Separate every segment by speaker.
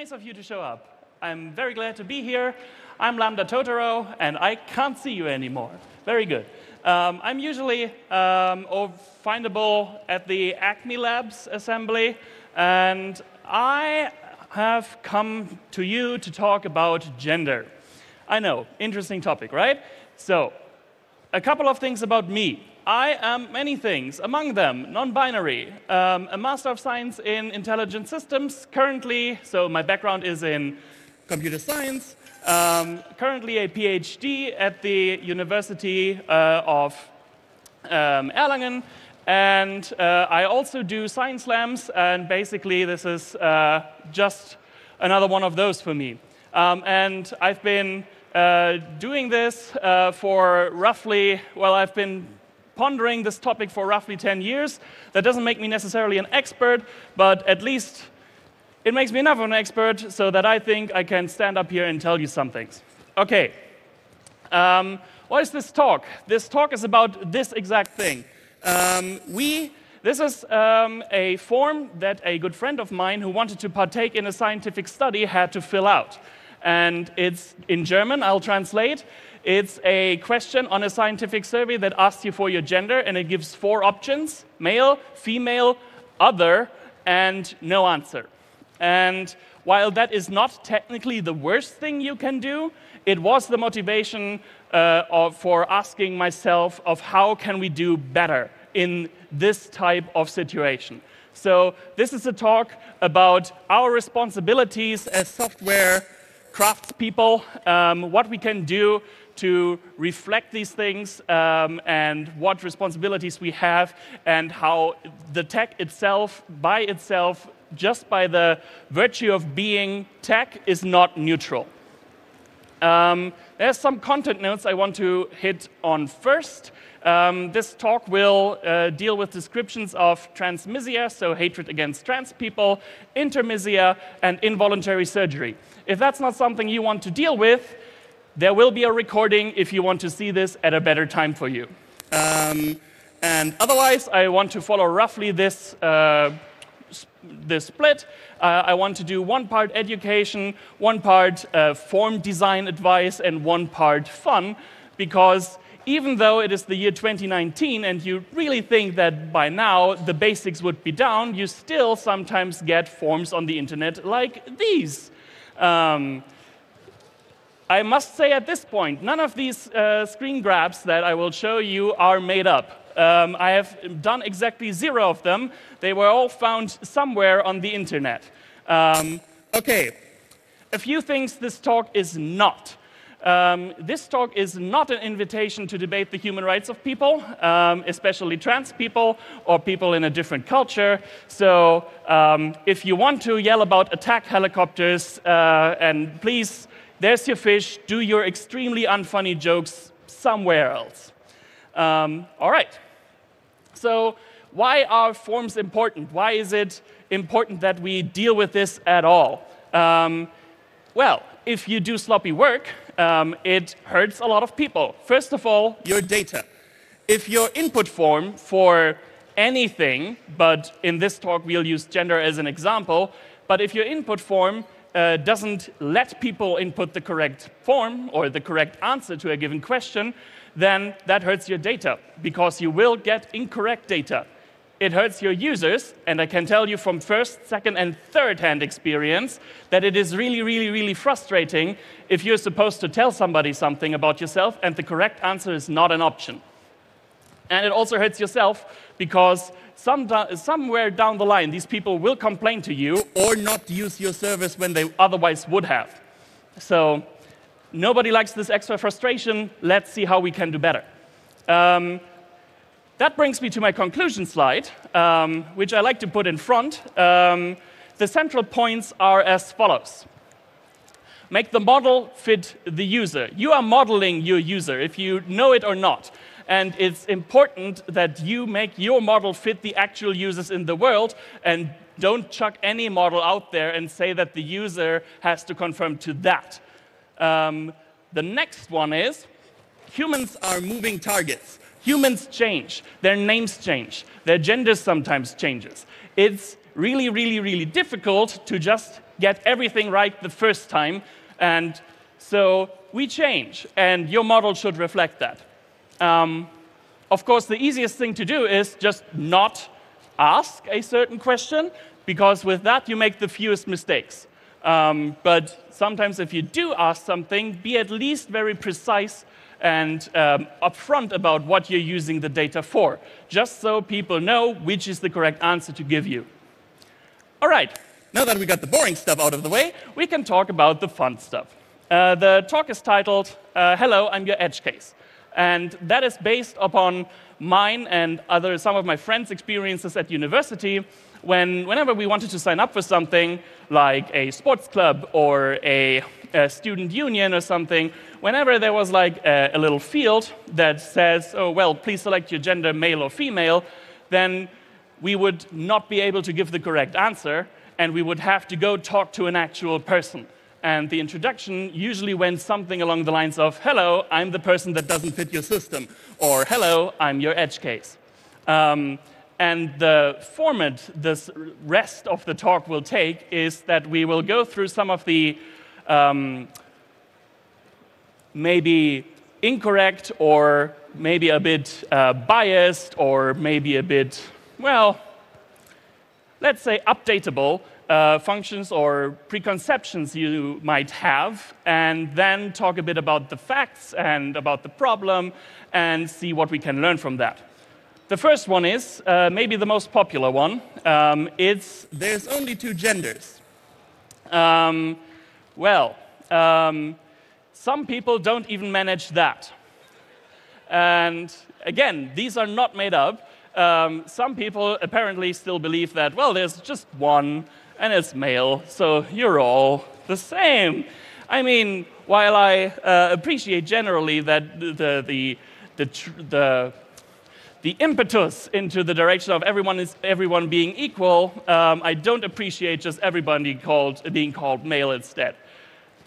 Speaker 1: Nice of you to show up. I'm very glad to be here. I'm Lambda Totoro, and I can't see you anymore. Very good. Um, I'm usually um, findable at the Acme Labs assembly, and I have come to you to talk about gender. I know, interesting topic, right? So, a couple of things about me. I am many things, among them non binary, um, a Master of Science in Intelligent Systems currently, so my background is in computer science, um, currently a PhD at the University uh, of um, Erlangen, and uh, I also do science slams, and basically, this is uh, just another one of those for me. Um, and I've been uh, doing this uh, for roughly, well, I've been pondering this topic for roughly 10 years. That doesn't make me necessarily an expert, but at least it makes me enough of an expert so that I think I can stand up here and tell you some things. Okay. Um, what is this talk? This talk is about this exact thing. Um, we, this is um, a form that a good friend of mine who wanted to partake in a scientific study had to fill out. And it's in German, I'll translate. It's a question on a scientific survey that asks you for your gender, and it gives four options male, female, other, and no answer. And while that is not technically the worst thing you can do, it was the motivation uh, of, for asking myself of how can we do better in this type of situation. So this is a talk about our responsibilities as software craftspeople, um, what we can do to reflect these things um, and what responsibilities we have and how the tech itself, by itself, just by the virtue of being tech, is not neutral. Um, there's some content notes I want to hit on first. Um, this talk will uh, deal with descriptions of transmisia, so hatred against trans people, intermisia, and involuntary surgery. If that's not something you want to deal with, there will be a recording if you want to see this at a better time for you. Um, and otherwise, I want to follow roughly this, uh, this split. Uh, I want to do one part education, one part uh, form design advice, and one part fun, because even though it is the year 2019 and you really think that by now the basics would be down, you still sometimes get forms on the internet like these. Um, I must say at this point, none of these uh, screen grabs that I will show you are made up. Um, I have done exactly zero of them. They were all found somewhere on the internet. Um, okay, a few things this talk is not. Um, this talk is not an invitation to debate the human rights of people, um, especially trans people or people in a different culture. So, um, if you want to yell about attack helicopters, uh, and please there's your fish. Do your extremely unfunny jokes somewhere else. Um, all right. So, why are forms important? Why is it important that we deal with this at all? Um, well, if you do sloppy work, um, it hurts a lot of people. First of all, your data. If your input form for anything, but in this talk we'll use gender as an example, but if your input form uh, doesn't let people input the correct form or the correct answer to a given question, then that hurts your data because you will get incorrect data. It hurts your users, and I can tell you from first, second, and third hand experience that it is really, really, really frustrating if you're supposed to tell somebody something about yourself and the correct answer is not an option. And it also hurts yourself because some somewhere down the line, these people will complain to you or not use your service when they otherwise would have. So nobody likes this extra frustration. Let's see how we can do better. Um, that brings me to my conclusion slide, um, which I like to put in front. Um, the central points are as follows. Make the model fit the user. You are modeling your user, if you know it or not and it's important that you make your model fit the actual users in the world and don't chuck any model out there and say that the user has to conform to that. Um, the next one is humans are moving targets. Humans change, their names change, their gender sometimes changes. It's really, really, really difficult to just get everything right the first time. And so we change, and your model should reflect that. Um, of course, the easiest thing to do is just not ask a certain question, because with that you make the fewest mistakes. Um, but sometimes, if you do ask something, be at least very precise and um, upfront about what you're using the data for, just so people know which is the correct answer to give you. All right, now that we got the boring stuff out of the way, we can talk about the fun stuff. Uh, the talk is titled uh, Hello, I'm Your Edge Case. And that is based upon mine and other, some of my friends' experiences at university when, whenever we wanted to sign up for something like a sports club or a, a student union or something, whenever there was like a, a, little field that says, oh, well, please select your gender, male or female, then we would not be able to give the correct answer and we would have to go talk to an actual person. And the introduction usually went something along the lines of, hello, I'm the person that doesn't fit your system, or hello, I'm your edge case. Um, and the format this rest of the talk will take is that we will go through some of the um, maybe incorrect or maybe a bit uh, biased or maybe a bit, well, let's say updatable uh, functions or preconceptions you might have, and then talk a bit about the facts and about the problem and see what we can learn from that. The first one is uh, maybe the most popular one. Um, it's there's only two genders. Um, well, um, some people don't even manage that. And again, these are not made up. Um, some people apparently still believe that, well, there's just one and it's male, so you're all the same. I mean, while I uh, appreciate generally that the, the, the, the the impetus into the direction of everyone is everyone being equal, um, I don't appreciate just everybody called, being called male instead.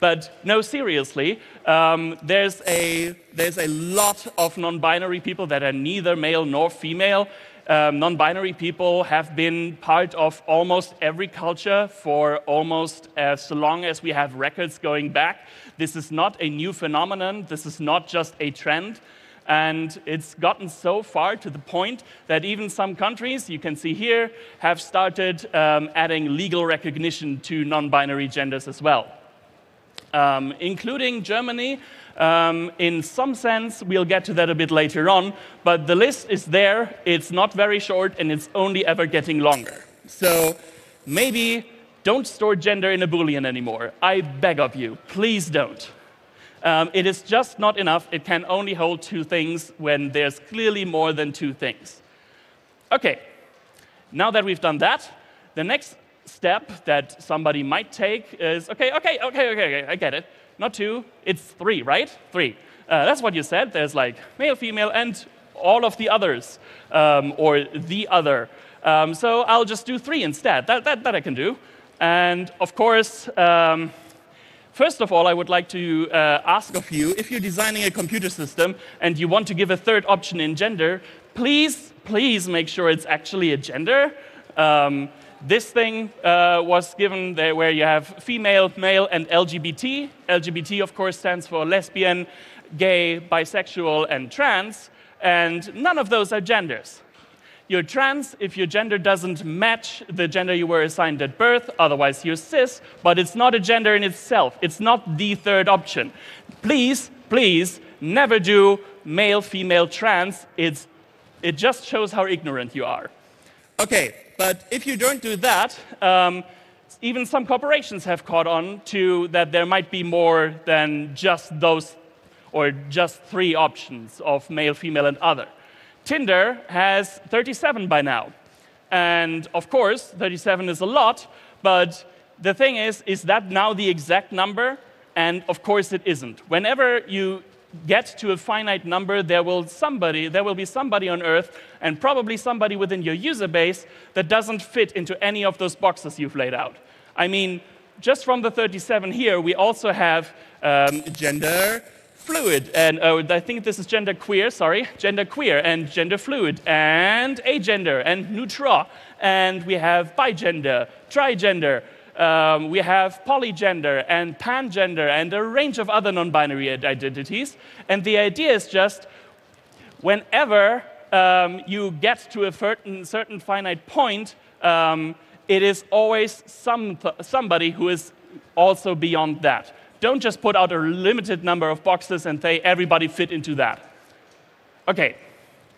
Speaker 1: But no, seriously, um, there's, a, there's a lot of non binary people that are neither male nor female. Um, non binary people have been part of almost every culture for almost as long as we have records going back. This is not a new phenomenon, this is not just a trend. And it's gotten so far to the point that even some countries, you can see here, have started um, adding legal recognition to non binary genders as well, um, including Germany. Um, in some sense, we'll get to that a bit later on, but the list is there, it's not very short, and it's only ever getting longer. So maybe don't store gender in a Boolean anymore. I beg of you, please don't. Um, it is just not enough. It can only hold two things when there's clearly more than two things. Okay, now that we've done that, the next step that somebody might take is okay, okay, okay, okay, okay I get it. Not two, it's three, right? Three. Uh, that's what you said. There's like male, female, and all of the others, um, or the other. Um, so I'll just do three instead. That, that, that I can do. And of course, um, First of all, I would like to uh, ask of you if you're designing a computer system and you want to give a third option in gender, please, please make sure it's actually a gender. Um, this thing uh, was given there where you have female, male, and LGBT. LGBT, of course, stands for lesbian, gay, bisexual, and trans, and none of those are genders. You're trans if your gender doesn't match the gender you were assigned at birth, otherwise, you're cis, but it's not a gender in itself. It's not the third option. Please, please, never do male, female, trans. It's, it just shows how ignorant you are. Okay, but if you don't do that, um, even some corporations have caught on to that there might be more than just those or just three options of male, female, and other. Tinder has 37 by now. And of course, 37 is a lot, but the thing is, is that now the exact number? And of course it isn't. Whenever you get to a finite number, there will, somebody, there will be somebody on Earth, and probably somebody within your user base, that doesn't fit into any of those boxes you've laid out. I mean, just from the 37 here, we also have um, gender, fluid, and oh, I think this is gender queer, sorry, gender queer, and gender fluid, and agender, and neutral, and we have bigender, trigender, um, we have polygender and pangender, and a range of other non binary identities. And the idea is just whenever um, you get to a certain, certain finite point, um, it is always some somebody who is also beyond that. Don't just put out a limited number of boxes and say everybody fit into that. Okay,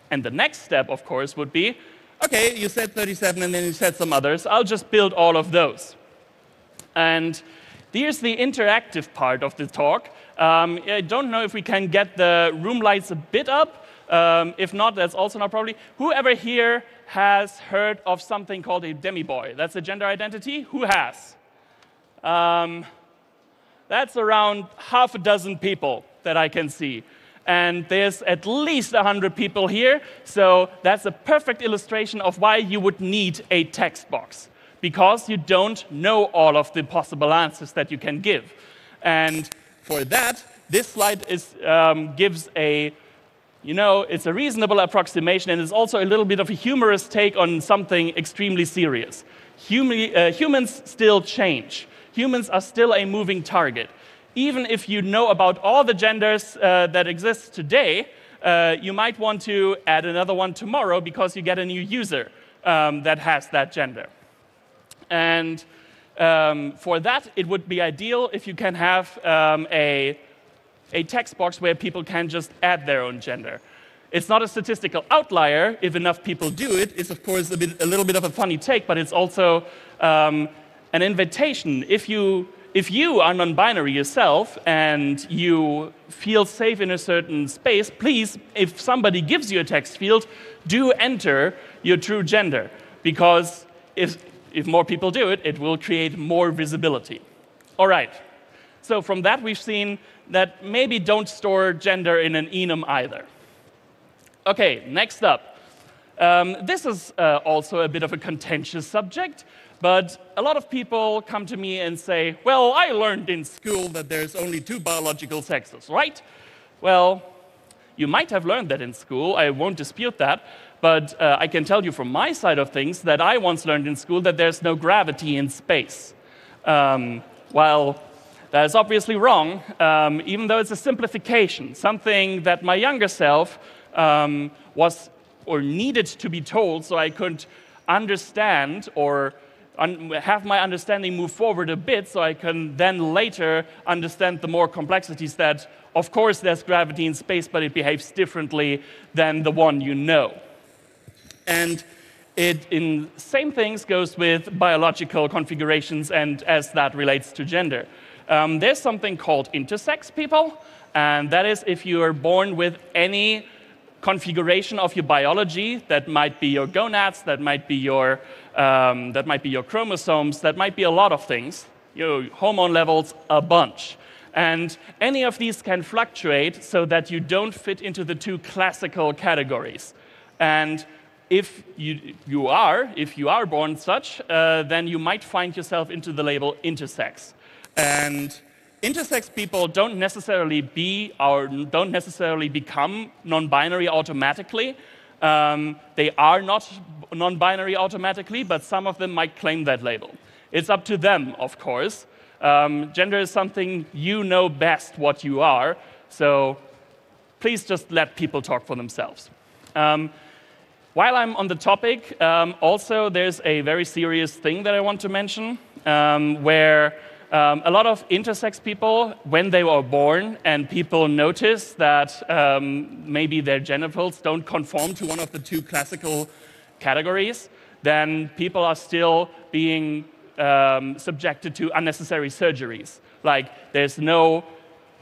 Speaker 1: and the next step, of course, would be okay, you said 37 and then you said some others. I'll just build all of those. And here's the interactive part of the talk. Um, I don't know if we can get the room lights a bit up. Um, if not, that's also not probably. Whoever here has heard of something called a demi-boy? That's a gender identity? Who has? Um, that's around half a dozen people that I can see. And there's at least 100 people here, so that's a perfect illustration of why you would need a text box, because you don't know all of the possible answers that you can give. And for that, this slide is, um, gives a you know, it's a reasonable approximation and it's also a little bit of a humorous take on something extremely serious. Humi, uh, humans still change humans are still a moving target. Even if you know about all the genders uh, that exist today, uh, you might want to add another one tomorrow because you get a new user um, that has that gender. And um, for that, it would be ideal if you can have um, a, a text box where people can just add their own gender. It's not a statistical outlier if enough people do it. It's, of course, a, bit, a little bit of a funny take, but it's also um, an invitation. If you, if you are non binary yourself and you feel safe in a certain space, please, if somebody gives you a text field, do enter your true gender. Because if, if more people do it, it will create more visibility. All right. So from that, we've seen that maybe don't store gender in an enum either. Okay, next up. Um, this is uh, also a bit of a contentious subject but a lot of people come to me and say, Well, I learned in school that there's only two biological sexes, right? Well, you might have learned that in school, I won't dispute that, but uh, I can tell you from my side of things that I once learned in school that there's no gravity in space. Um, while that is obviously wrong, um, even though it's a simplification, something that my younger self um, was or needed to be told so I could understand or have my understanding move forward a bit so I can then later understand the more complexities that, of course, there's gravity in space, but it behaves differently than the one you know. And it in same things goes with biological configurations and as that relates to gender. Um, there's something called intersex people, and that is if you are born with any configuration of your biology that might be your gonads, that might be your um, that might be your chromosomes, that might be a lot of things, your hormone levels, a bunch. And any of these can fluctuate so that you don't fit into the two classical categories. And if you, you are, if you are born such, uh, then you might find yourself into the label intersex. And intersex people don't necessarily be or don't necessarily become non-binary automatically. Um, they are not non binary automatically, but some of them might claim that label. It's up to them, of course. Um, gender is something you know best what you are, so please just let people talk for themselves. Um, while I'm on the topic, um, also there's a very serious thing that I want to mention um, where um, a lot of intersex people, when they were born, and people notice that um, maybe their genitals don't conform to one of the two classical categories, then people are still being um, subjected to unnecessary surgeries. Like, there's no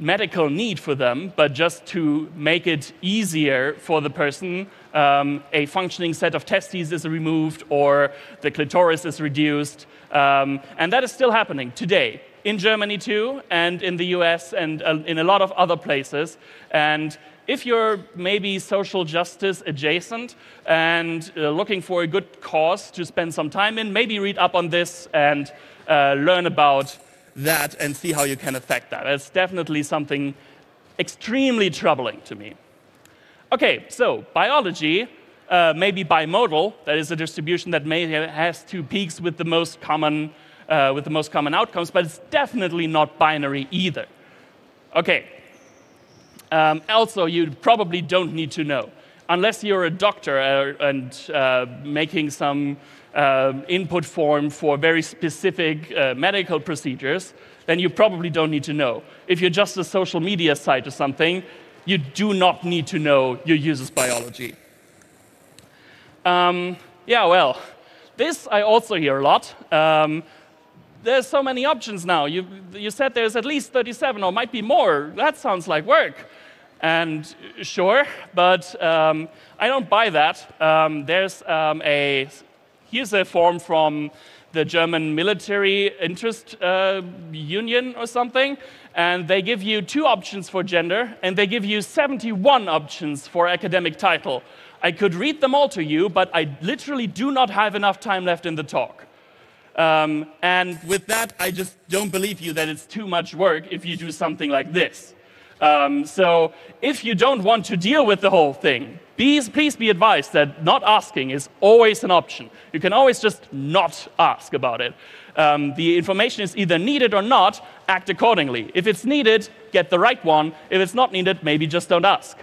Speaker 1: medical need for them, but just to make it easier for the person, um, a functioning set of testes is removed or the clitoris is reduced. Um, and that is still happening today in Germany too, and in the US and uh, in a lot of other places. And if you're maybe social justice adjacent and uh, looking for a good cause to spend some time in, maybe read up on this and uh, learn about that and see how you can affect that. It's definitely something extremely troubling to me. Okay, so biology uh, may be bimodal, that is a distribution that may has two peaks with the most common uh, with the most common outcomes, but it's definitely not binary either. Okay. Um, also, you probably don't need to know, unless you're a doctor uh, and uh, making some uh, input form for very specific uh, medical procedures, then you probably don't need to know. If you're just a social media site or something, you do not need to know your user's biology. Um, yeah, well, this I also hear a lot. Um, there's so many options now. You, you said there's at least 37 or might be more. That sounds like work. And sure, but um, I don't buy that. Um, there's um, a, here's a form from the German military interest uh, union or something, and they give you two options for gender, and they give you 71 options for academic title. I could read them all to you, but I literally do not have enough time left in the talk. Um, and with that, I just don't believe you that it's too much work if you do something like this. Um, so if you don't want to deal with the whole thing, please, please be advised that not asking is always an option. You can always just not ask about it. Um, the information is either needed or not, act accordingly. If it's needed, get the right one. If it's not needed, maybe just don't ask.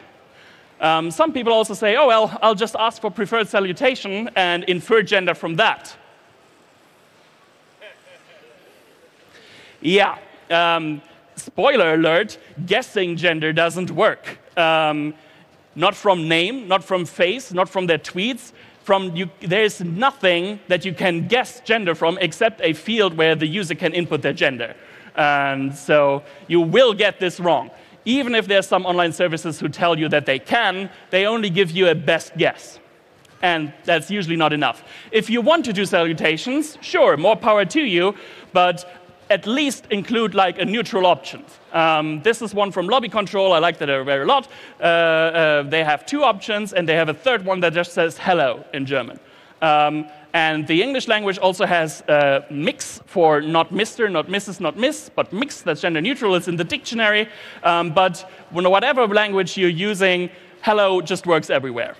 Speaker 1: Um, some people also say, oh, well, I'll just ask for preferred salutation and infer gender from that. Yeah. Um, spoiler alert guessing gender doesn't work. Um, not from name, not from face, not from their tweets. From you, there's nothing that you can guess gender from except a field where the user can input their gender. And so you will get this wrong. Even if there's some online services who tell you that they can, they only give you a best guess. And that's usually not enough. If you want to do salutations, sure, more power to you, but at least include like a neutral option. Um, this is one from Lobby Control. I like that a very lot. Uh, uh, they have two options, and they have a third one that just says hello in German. Um, and the English language also has a Mx for not Mr., not Mrs., not Miss, but Mx that's gender neutral. It's in the dictionary. Um, but whatever language you're using, hello just works everywhere.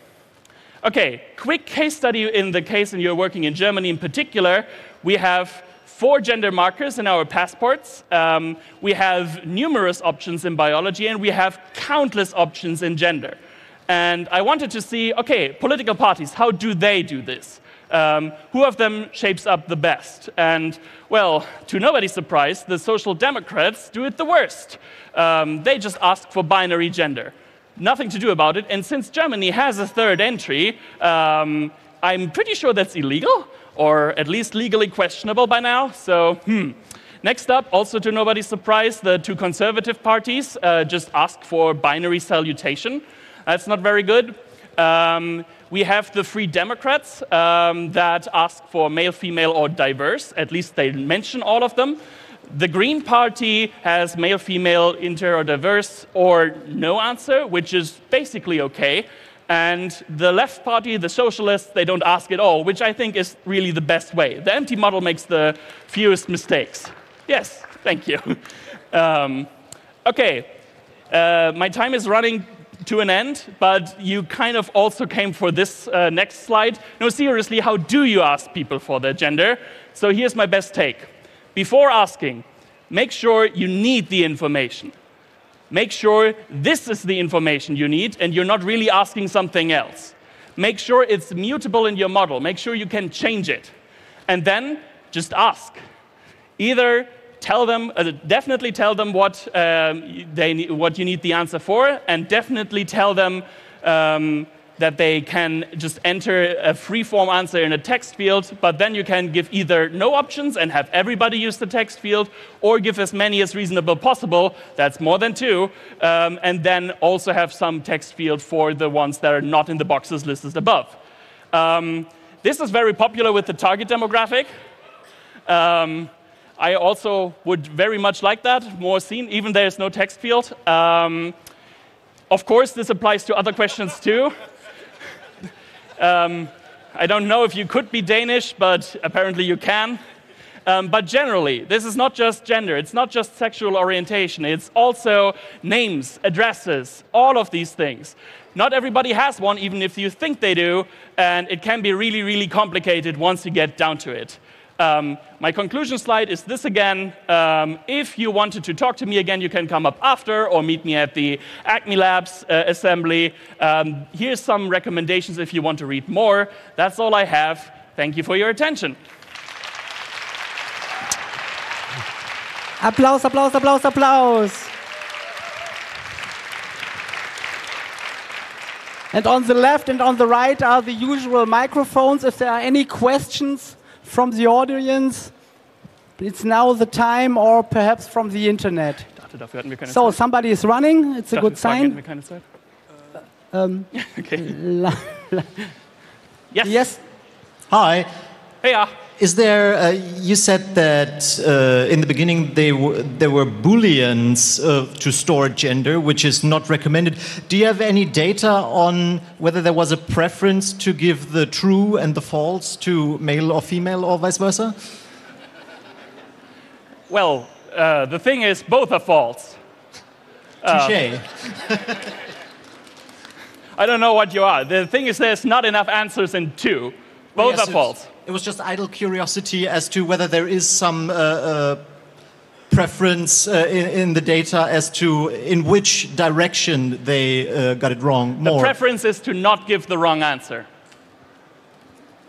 Speaker 1: Okay, quick case study in the case and you're working in Germany in particular. We have four gender markers in our passports. Um, we have numerous options in biology, and we have countless options in gender. And I wanted to see okay, political parties, how do they do this? Um, who of them shapes up the best? And, well, to nobody's surprise, the Social Democrats do it the worst. Um, they just ask for binary gender. Nothing to do about it. And since Germany has a third entry, um, I'm pretty sure that's illegal or at least legally questionable by now. So, hmm. Next up, also to nobody's surprise, the two conservative parties uh, just asked for binary salutation. That's not very good. Um, we have the Free Democrats um, that ask for male, female, or diverse. At least they mention all of them. The Green Party has male, female, inter, or diverse, or no answer, which is basically okay. And the left party, the socialists, they don't ask at all, which I think is really the best way. The empty model makes the fewest mistakes. Yes, thank you. Um, okay, uh, my time is running to an end, but you kind of also came for this uh, next slide. No, seriously, how do you ask people for their gender? So here's my best take. Before asking, make sure you need the information make sure this is the information you need and you're not really asking something else. Make sure it's mutable in your model. Make sure you can change it. And then just ask. Either tell them, uh, definitely tell them what, um, they, what you need the answer for, and definitely tell them um, that they can just enter a free-form answer in a text field, but then you can give either no options and have everybody use the text field, or give as many as reasonable possible, that's more than two, um, and then also have some text field for the ones that are not in the boxes listed above. Um, this is very popular with the target demographic. Um, I also would very much like that, more seen, even there is no text field. Um, of course, this applies to other questions too. Um, I don't know if you could be Danish, but apparently you can. Um, but generally, this is not just gender, it's not just sexual orientation, it's also names, addresses, all of these things. Not everybody has one, even if you think they do, and it can be really, really complicated once you get down to it. Um, my conclusion slide is this again. Um, if you wanted to talk to me again, you can come up after or meet me at the Acme Labs uh, assembly. Um, here's some recommendations if you want to read more. That's all I have. Thank you for your attention.
Speaker 2: Applaus, Applaus, Applaus, Applaus. And on the left and on the right are the usual microphones. If there are any questions, from the audience? It's now the time, or perhaps from the internet. So somebody is running. It's a good sign.
Speaker 1: Um, okay. yes.
Speaker 2: Yes.
Speaker 3: Hi.
Speaker 1: Hey. Uh.
Speaker 3: Is there? Uh, you said that uh, in the beginning they there were booleans uh, to store gender, which is not recommended. Do you have any data on whether there was a preference to give the true and the false to male or female, or vice versa?
Speaker 1: Well, uh, the thing is, both are false.
Speaker 3: Touche.
Speaker 1: I don't know what you are. The thing is, there's not enough answers in two. Both yes, are false.
Speaker 3: It was just idle curiosity as to whether there is some uh, uh, preference uh, in, in, the data as to in which direction they uh, got it wrong more.
Speaker 1: The preference is to not give the wrong answer.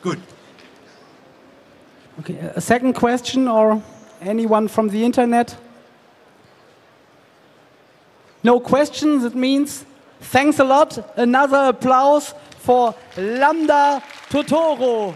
Speaker 3: Good.
Speaker 2: Okay, a second question or anyone from the internet? No questions, it means thanks a lot. Another applause for Lambda Totoro.